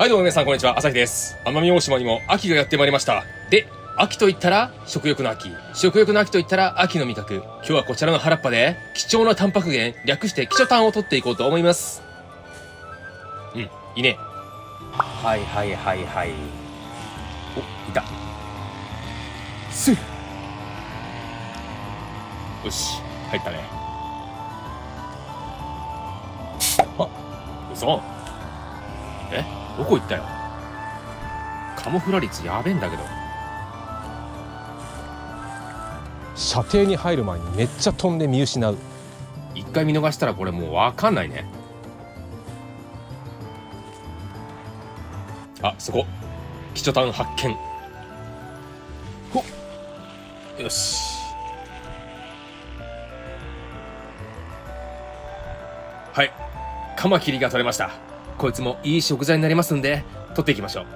はいどうも皆さんこんにちは、朝日です。奄美大島にも秋がやってまいりました。で、秋と言ったら食欲の秋。食欲の秋と言ったら秋の味覚。今日はこちらの原っぱで貴重なタンパク源、略して貴重タンを取っていこうと思います。うん、いいね。はいはいはいはい。お、いた。すよし、入ったね。あ、嘘え？どこ行ったよ？カモフラ率やべえんだけど。射程に入る前にめっちゃ飛んで見失う。一回見逃したらこれもう分かんないね。あそこ。キチョタン発見。ほっ。よし。はい。カマキリが取れましたこいつもいい食材になりますんで取っていきましょう。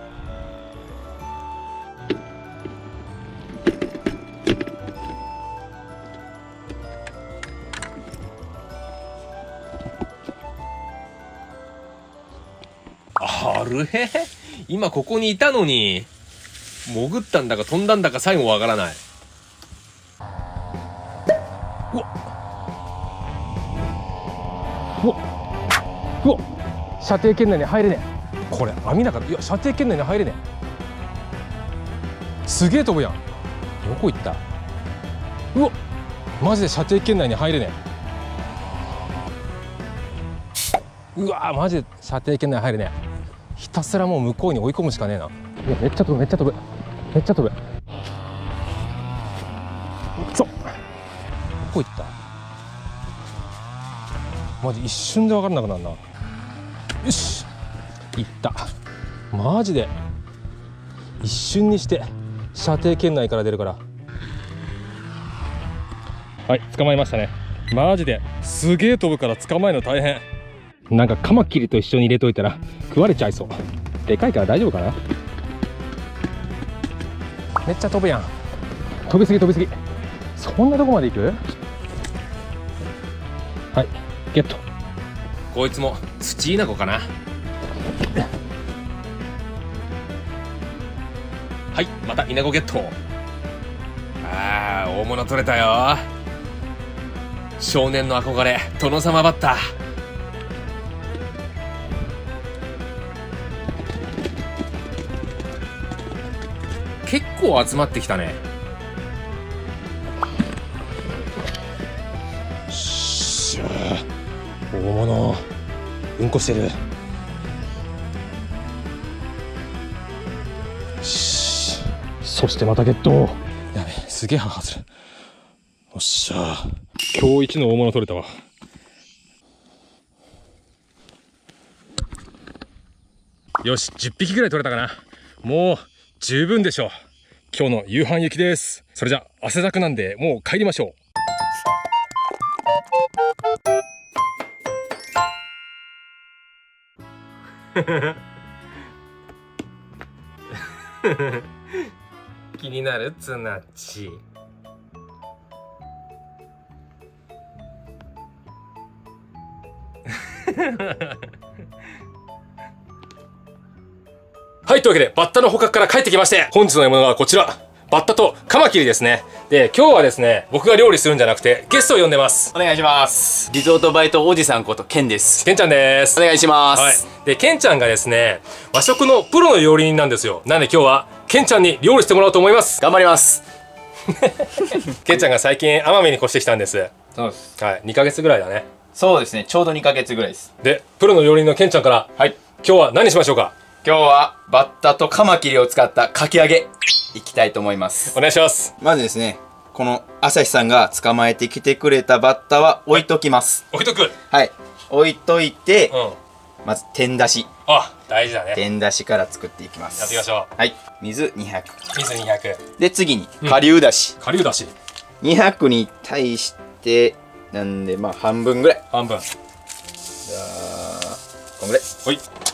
あれ？今ここにいたのに潜ったんだか飛んだんだか最後わからない。うわ。っうわ。うわ。射程圏内に入れねえ。これ網だからいや射程圏内に入れねえ。すげえ飛ぶやん。どこ行った？うわマジで射程圏内に入れねえ。うわマジで射程圏内に入れねえ。ひたすらもう向こうに追い込むしかねえな。いやめっちゃ飛ぶめっちゃ飛ぶ。めっちゃ飛ぶ。ちょどこ行った？マジ一瞬で分からなくなるなよし。行った。マジで。一瞬にして射程圏内から出るから。はい捕まえましたね。マジで。すげえ飛ぶから捕まえるの大変。なんかカマキリと一緒に入れといたら食われちゃいそう。でかいから大丈夫かな？めっちゃ飛ぶやん。飛びすぎ飛びすぎ。そんなとこまで行く？はいゲット。こいつも土イナゴかな。はいまたイナゴゲット。あー大物取れたよ。少年の憧れ殿様バッター結構集まってきたね。大物。うんこしてる。し。そしてまたゲット。やべすげえ母する。おっしゃ。今日一の大物取れたわ。よし10匹ぐらい取れたかな。もう十分でしょう。今日の夕飯行きです。それじゃ汗だくなんでもう帰りましょう 気になるツナッチ はい、というわけで、バッタの捕獲から帰ってきまして、本日の獲物はこちら。バッタとカマキリですね。で、今日はですね、僕が料理するんじゃなくて、ゲストを呼んでます。お願いします。リゾートバイトおじさんことケンです。ケンちゃんです。お願いしまはいす。。で、ケンちゃんがですね、和食のプロの料理人なんですよ。なんで今日は、ケンちゃんに料理してもらおうと思います。頑張ります。ケンちゃんが最近奄美に越してきたんです。そうです。はい、2ヶ月ぐらいだね。そうですね。ちょうど2ヶ月ぐらいです。で、プロの料理人のケンちゃんから、はい。今日は何しましょうか？今日はバッタとカマキリを使ったかき揚げいきたいと思います。お願いします。まずですね、この朝日さんが捕まえてきてくれたバッタは置いときます。置いとく。はい。置いといて、うん。まず天だし。あ、大事だね。や天だしから作っていきます。っていきましょはい。水200。う。水200。で、次に、顆粒だし。顆粒だし。200に対して、なんで、まあ半分ぐらい。半分。じゃあ、こんぐらい。はい。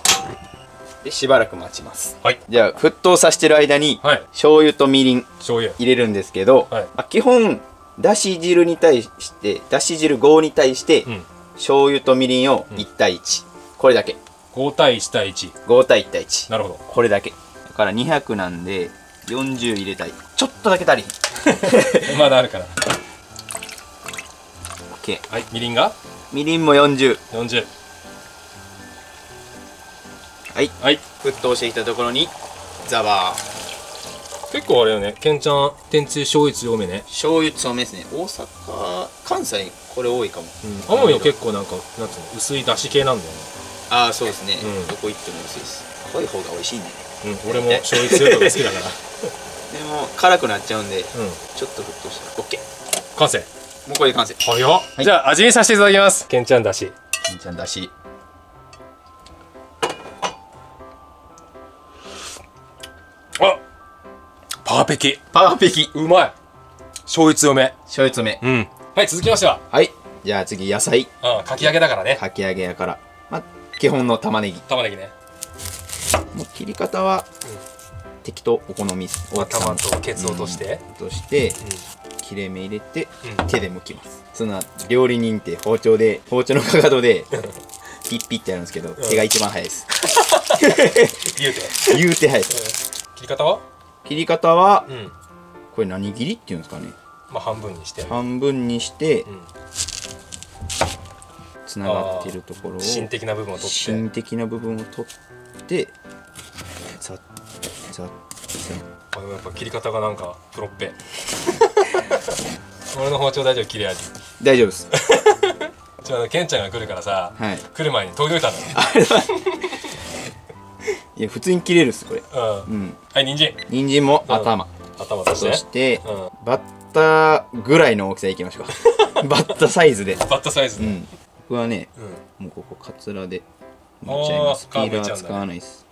で、しばらく待ちます。はい。じゃあ、沸騰させてる間に、はい。醤油とみりん醤油。入れるんですけど、はいまあ、基本、だし汁に対して、だし汁5に対して、うん。醤油とみりんを1対1。これだけ。5対1対1 5対1対1なるほどこれだけだから200なんで40入れたいちょっとだけ足りひん まだあるから OK はいみりんが？みりんも40 40はい。はい。沸騰してきたところにザバー。結構あれよね。けんちゃん天つゆ醤油強めね。醤油強めですね。大阪関西これ多いかも。うん。奄美は結構なんかなんつうの薄いだし系なんだよね。ああそうですね、うん。どこ行っても薄いです。濃い方が美味しいね。うん。俺も醤油強いとこ好きだから。でも辛くなっちゃうんでうん。ちょっと沸騰したら OK 完成。もうこれで完成。早っ、い。じゃあ味見させていただきます。けんちゃんだし金ちゃんだしあパーペキ。パーフェキ。うまい。醤油強め。醤油詰め。うん。はい続きましては。はい。じゃあ次野菜。うんかき揚げだからね。かき揚げやから。まあ基本の玉ねぎ。玉ねぎね。もう切り方は、適当お好みです大きさ頭もとケツ落として。うん。落としてう切れ目入れて、うん。手で剥きます。そんな料理人って包丁で包丁のかかとで ピッピッてやるんですけど、手が一番早いです。ん言うて。言うて早いです切り方は？切り方はうん。これ何切りっていうんですかね。まあ半分にして。半分にしてうん。つながってるところを芯的な部分を取って。芯的な部分を取ってザッザッザッやっぱ切り方がなんかプロっぺ 俺の包丁大丈夫？切れ味。大丈夫です。ちょケンちゃんが来るからさはい。来る前に研いどいたんだよいや普通に切れるっすこれ。うん。うん。はい人参。人参も頭、頭として。そして、うん。バッタぐらいの大きさいきましょう。か バッタサイズで。バットサイズで。うん。僕はねうん。もうここカツラでむっちゃいます。ピあーラー使わないです。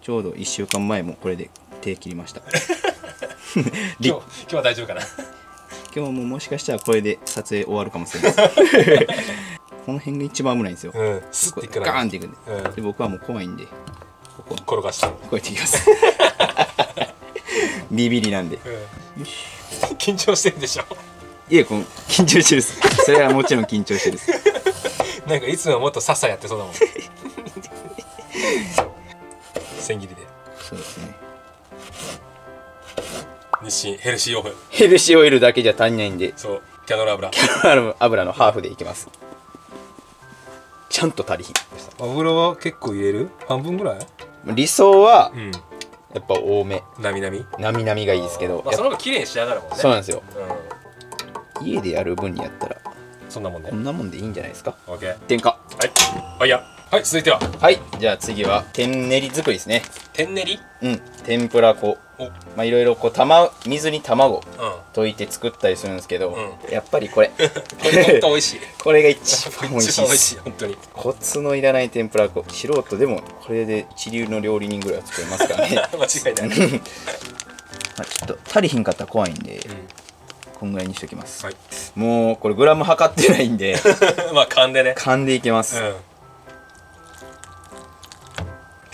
ちょうど1週間前もこれで手切りましたり 今日今日は大丈夫かな？今日ももしかしたらこれで撮影終わるかもしれない。ですこの辺が一番危ないんですよ、うん。スッていくからガーンっていくんで,、うん。で僕はもう怖いんで転がしてこうやっていきます。ビビりなんで。うん緊張してるでしょ？いえこの緊張してるです。それはもちろん緊張してるです。なんかいつももっとさっさやってそうだもん。千切りで。そうですね。日清ヘルシーオフヘルシーオイルだけじゃ足りないんで。そう。キャノーラ油。油のハーフでいきます。ちゃんと足りひ油は結構入れる？半分ぐらい？ん理想はうん。やっぱ多め。なみなみ？なみなみがいいですけどまあその方が綺麗に仕上がるもんね。そうなんですよ。うん。家でやる分にやったらそんなもんね。こんなもんでいいんじゃないですか？オッケー点火はい。あいや。はい続いては。はいじゃあ次は天練り作りですね。天練り？うん天ぷら粉。まあいろいろこう玉水に卵溶いて作ったりするんですけど、うやっぱりこれ。これ本当美味しい。これが一番美味し一番美味しい。本当にコツのいらない天ぷら粉。素人でもこれで一流の料理人ぐらいは作れますからね。間違いない。まあちょっと足りひんかったら怖いんで、うん。こんぐらいにしときます、はい。もうこれグラム測ってないんで。まあ勘でね。勘でいきます、うん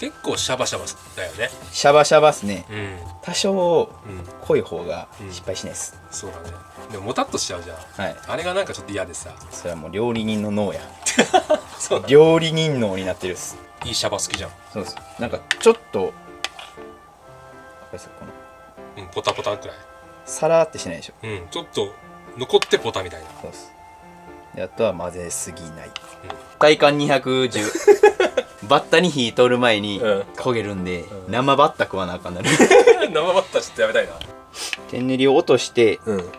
結構シャバシャバだよね。シャバシャバっすね。うん。多少うん濃い方が失敗しないです、そうだね。でももたっとしちゃうじゃん。はい。あれがなんかちょっと嫌でさ。それはもう料理人の脳や。そう。だ料理人脳になってるっす。いいシャバ好きじゃん。そうです。なんかちょっとこの。うんポタポタくらい。さらーってしないでしょ。うんちょっと残ってポタみたいな。そうです。であとは混ぜすぎない、体感210 バッタに火通る前にうん。焦げるんで、うん。生バッタ食わなあかんなる。生バッタちょっとやめたいな。天練りを落としてうん。うん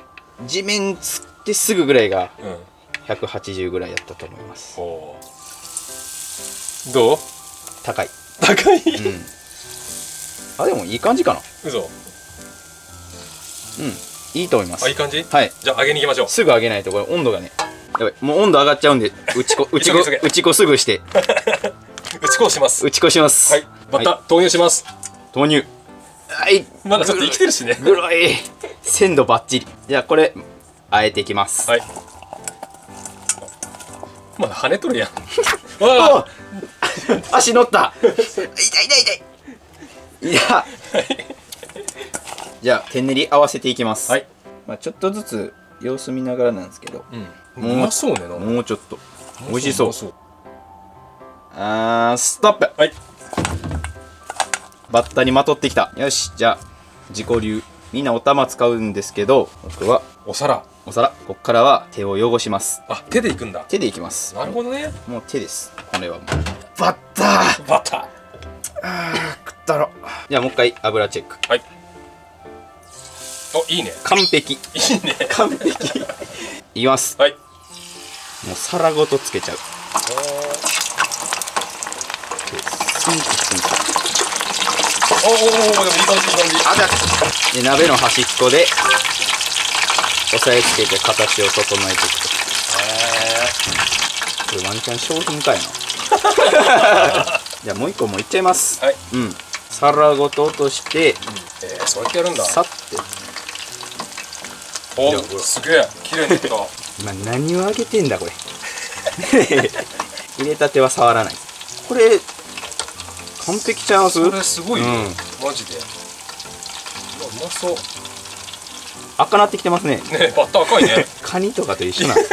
地面つってすぐぐらいが180ぐらいやったと思います。どう？高い。高い？うん。あでもいい感じかな。嘘。うん。いいと思います。あいい感じ？はい。じゃあ揚げに行きましょう。すぐ上げないとこれ温度がねやばい。もう温度上がっちゃうんで打ちこ 打ちこ打ちこすぐして。打ち粉をします。打ちこします。はい。バッタ投入します。投入。はい。まだちょっと生きてるしね。ぐらい。鮮度バッチリ。じゃあこれあえていきます。はい。まだ跳ねとるやん。わあ。お足乗った。痛い痛い痛い。いや。じゃあ手練り合わせていきます。はい。まあ、ちょっとずつ様子見ながらなんですけど。うんうまそうねなもうちょっと。美味しそう。うあーストップ。はい。バッタにまとってきた。よしじゃあ自己流みんなお玉使うんですけど僕はお皿。お皿。こっからは手を汚します。あ手でいくんだ。手でいきます。なるほどね。もう手です。これはもう。バッタバター。ー食ったろ。じゃあもう一回油チェック。はい。おいいね。完璧。いいね。完璧。いきます。はいもう皿ごとつけちゃう。でスンとスンとおでもいい感じいい感じ。あじゃで鍋の端っこで押さえつけて形を整えていくと。これワンチャン商品かいな。じゃあもう一個もいっちゃいます。はい。うん。皿ごと落としてえー、そうやってやるんだ。さって。おすげえ。綺麗にいった今何をあげてんだこれ。入れたては触らない。これ完璧ちゃいます？それすごいよ、うん。マジで。うまそう。赤なってきてますね。ねえバッタ赤いね。カニとかと一緒な。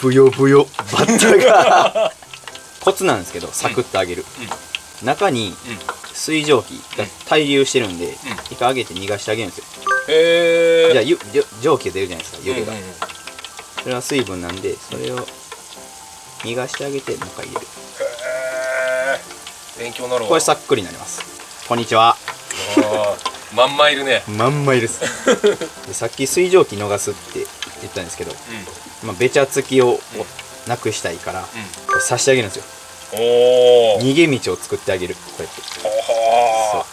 ブヨブヨ。バッタが。コツなんですけどサクッと揚げる、中に水蒸気が対流してるんで、一回揚げて逃がしてあげるんですよ、へえじゃあゆ蒸気が出るじゃないですか湯気が、うんうん。うんそれは水分なんでそれを逃がしてあげてもう一回入れる。へえ勉強になるわ。これさっくりになります。こんにちは。まんまいるね。まんまいです。でさっき水蒸気逃すって言ったんですけど、まあ、べちゃつきをなくしたいから、これ差し上げるんですよ。うんおお逃げ道を作ってあげる。こうやって。は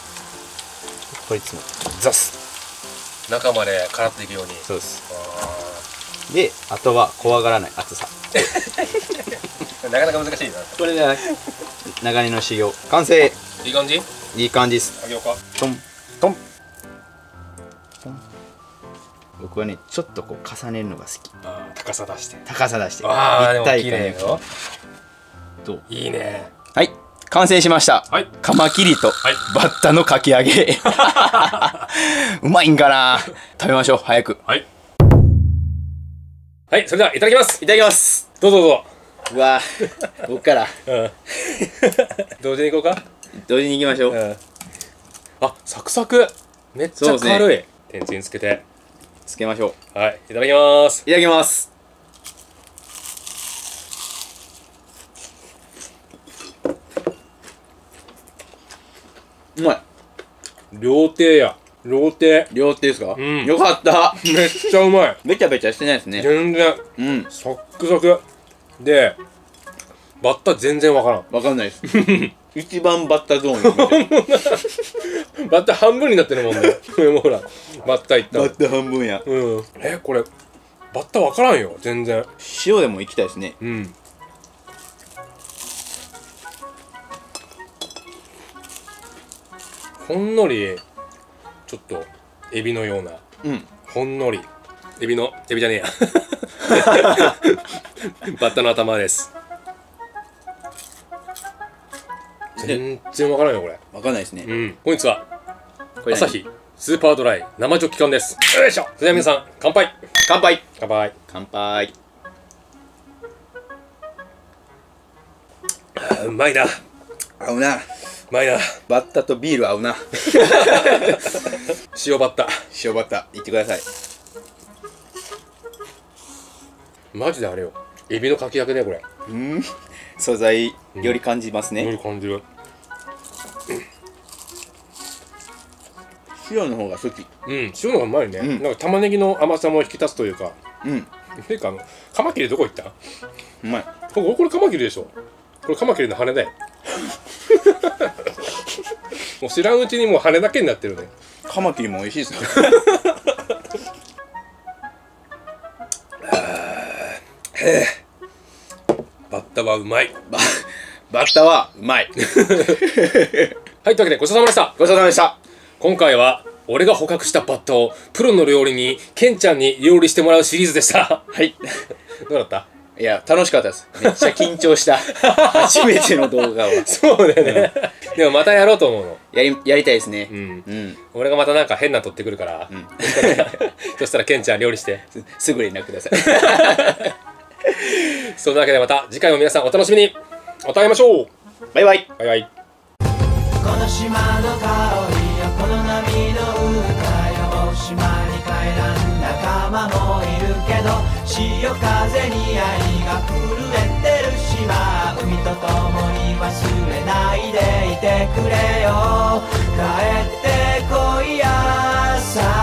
これいつもザスあ中までからっていくように。そうです。あであとは怖がらない厚さ。ー なかなか難しいな。これで長年の修行。完成。いい感じ？いい感じです。あげようか。トン。トン。僕はねちょっとこう重ねるのが好き。高さ出して。高さ出して。ああ立体感いいね。はい完成しました。はい。カマキリとはい。バッタのかき揚げ。うまいんかな？食べましょう早く。はい。はいそれではいただきます。いただきます。どうぞどうぞ。うわ僕から。うん。同時に行こうか？同時に行きましょう。うん。あサクサク。めっちゃ軽い。天つゆにつけて。つけましょう。はいいただきます。いただきますうまい。料亭や。料亭。両手ですか？うん。よかった。めっちゃうまい。べちゃべちゃしてないですね。全然。うん。サックサク。でバッタ全然わからん。わかんないです。一番バッタゾーン。バッタ半分になってるもんね。これもほらバッタいったバッタ半分や。うん。えこれバッタわからんよ。全然。塩でもいきたいですね。うんほんのりちょっとエビのような。うん。ほんのり。エビのエビじゃねえや。バッタの頭です。全然わからんよこれ。わかんないですね。うん。本日は朝日スーパードライ生ジョッキ缶です。よいしょ。それでは皆さん乾杯。乾杯。乾杯。乾杯。うまいな。う合うなまいなバッタとビール合うな。塩バッタ。塩バッタ。いってください。マジであれよ。エビのかき揚げねこれ。うん。素材より感じますね、無理感じる。塩の方が好き。うん。塩の方がうまいね、うん。なんか玉ねぎの甘さも引き立つというか。うん。ていうかあのカマキリどこ行った？うまい。これこれカマキリでしょ。これカマキリの羽だよもう知らんうちにもう羽だけになってるね。カマキリも美味しいですねバッタはうまい。ババッタはうまい。はいというわけでごちそうさまでした。ごちそうさまでした。今回は俺が捕獲したバッタをプロの料理にケンちゃんに料理してもらうシリーズでした。はい。どうだった？いや楽しかったです。めっちゃ緊張した。初めての動画は。そうだよね、でもまたやろうと思うの。やりやりたいですね。うん、うん、俺がまたなんか変な撮ってくるから、うん、そしたらケンちゃん料理して。すぐ連絡ください。そんなわけでまた次回も皆さんお楽しみに。また会いましょう。バイバイ。バイバイ。この島の香りよこの波の歌よ島に帰らん仲間もいるけど潮風に会いが震えてる島海と共に忘れないでいてくれよ。帰ってこいやさ